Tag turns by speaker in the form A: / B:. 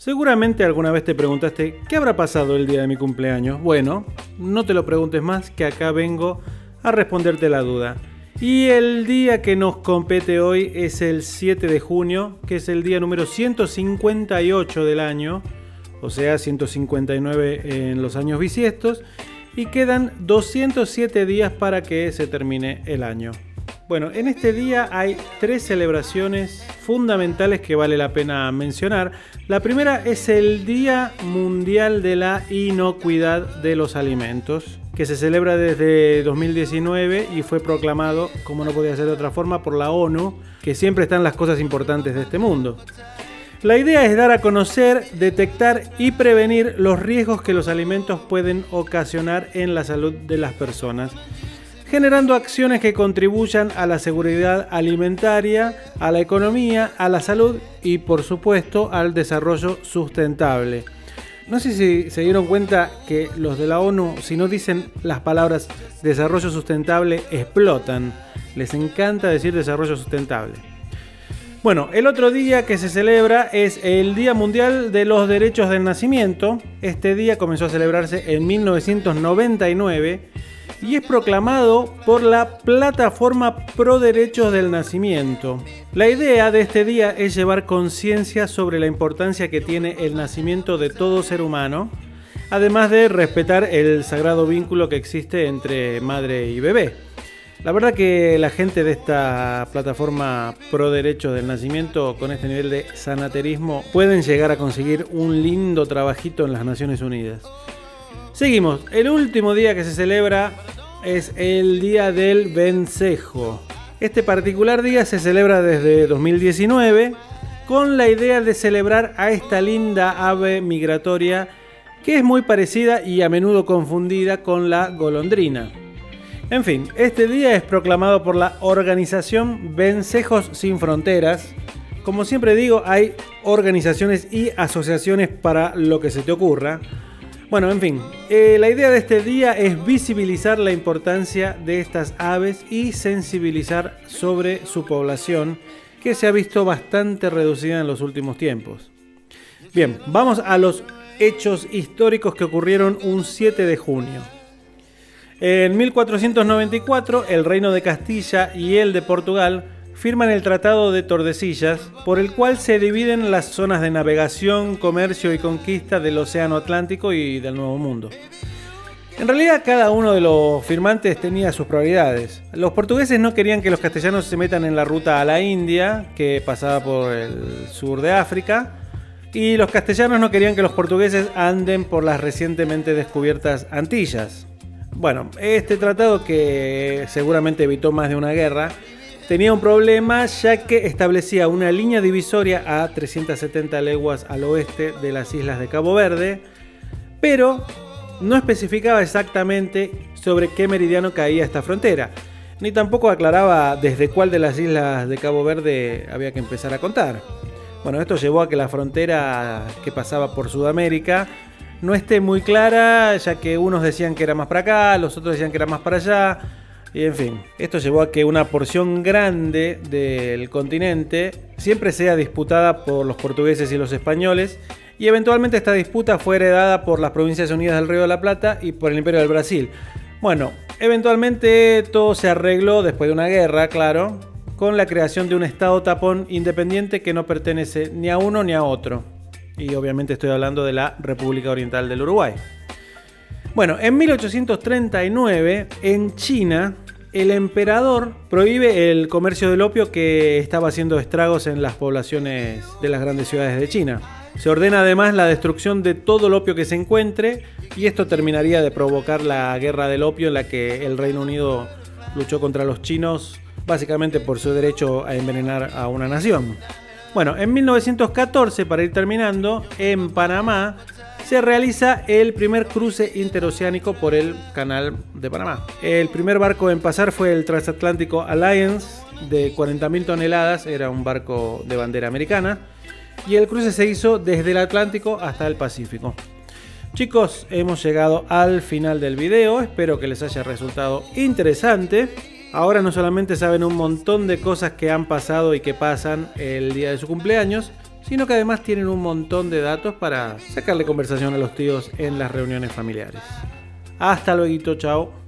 A: Seguramente alguna vez te preguntaste, ¿qué habrá pasado el día de mi cumpleaños? Bueno, no te lo preguntes más, que acá vengo a responderte la duda. Y el día que nos compete hoy es el 7 de junio, que es el día número 158 del año, o sea, 159 en los años bisiestos, y quedan 207 días para que se termine el año. Bueno, en este día hay tres celebraciones fundamentales que vale la pena mencionar. La primera es el Día Mundial de la Inocuidad de los Alimentos, que se celebra desde 2019 y fue proclamado, como no podía ser de otra forma, por la ONU, que siempre están las cosas importantes de este mundo. La idea es dar a conocer, detectar y prevenir los riesgos que los alimentos pueden ocasionar en la salud de las personas generando acciones que contribuyan a la seguridad alimentaria, a la economía, a la salud y por supuesto al desarrollo sustentable. No sé si se dieron cuenta que los de la ONU, si no dicen las palabras desarrollo sustentable, explotan. Les encanta decir desarrollo sustentable. Bueno, el otro día que se celebra es el Día Mundial de los Derechos del Nacimiento. Este día comenzó a celebrarse en 1999 y es proclamado por la Plataforma Pro Derechos del Nacimiento. La idea de este día es llevar conciencia sobre la importancia que tiene el nacimiento de todo ser humano, además de respetar el sagrado vínculo que existe entre madre y bebé. La verdad que la gente de esta plataforma pro derechos del nacimiento con este nivel de sanaterismo pueden llegar a conseguir un lindo trabajito en las Naciones Unidas. Seguimos. El último día que se celebra es el Día del Vencejo. Este particular día se celebra desde 2019 con la idea de celebrar a esta linda ave migratoria que es muy parecida y a menudo confundida con la golondrina. En fin, este día es proclamado por la organización Vencejos Sin Fronteras. Como siempre digo, hay organizaciones y asociaciones para lo que se te ocurra. Bueno, en fin, eh, la idea de este día es visibilizar la importancia de estas aves y sensibilizar sobre su población, que se ha visto bastante reducida en los últimos tiempos. Bien, vamos a los hechos históricos que ocurrieron un 7 de junio. En 1494, el reino de Castilla y el de Portugal firman el Tratado de Tordesillas, por el cual se dividen las zonas de navegación, comercio y conquista del Océano Atlántico y del Nuevo Mundo. En realidad cada uno de los firmantes tenía sus prioridades. Los portugueses no querían que los castellanos se metan en la ruta a la India, que pasaba por el sur de África, y los castellanos no querían que los portugueses anden por las recientemente descubiertas Antillas. Bueno, este tratado que seguramente evitó más de una guerra, tenía un problema ya que establecía una línea divisoria a 370 leguas al oeste de las islas de Cabo Verde, pero no especificaba exactamente sobre qué meridiano caía esta frontera, ni tampoco aclaraba desde cuál de las islas de Cabo Verde había que empezar a contar. Bueno, esto llevó a que la frontera que pasaba por Sudamérica no esté muy clara, ya que unos decían que era más para acá, los otros decían que era más para allá. Y en fin, esto llevó a que una porción grande del continente siempre sea disputada por los portugueses y los españoles, y eventualmente esta disputa fue heredada por las Provincias Unidas del Río de la Plata y por el Imperio del Brasil. Bueno, eventualmente todo se arregló después de una guerra, claro, con la creación de un Estado tapón independiente que no pertenece ni a uno ni a otro. Y obviamente estoy hablando de la República Oriental del Uruguay. Bueno, en 1839, en China, el emperador prohíbe el comercio del opio que estaba haciendo estragos en las poblaciones de las grandes ciudades de China. Se ordena además la destrucción de todo el opio que se encuentre y esto terminaría de provocar la guerra del opio en la que el Reino Unido luchó contra los chinos básicamente por su derecho a envenenar a una nación. Bueno, en 1914, para ir terminando, en Panamá se realiza el primer cruce interoceánico por el Canal de Panamá. El primer barco en pasar fue el Transatlántico Alliance de 40.000 toneladas, era un barco de bandera americana, y el cruce se hizo desde el Atlántico hasta el Pacífico. Chicos, hemos llegado al final del video, espero que les haya resultado interesante. Ahora no solamente saben un montón de cosas que han pasado y que pasan el día de su cumpleaños, sino que además tienen un montón de datos para sacarle conversación a los tíos en las reuniones familiares. Hasta luego, chao.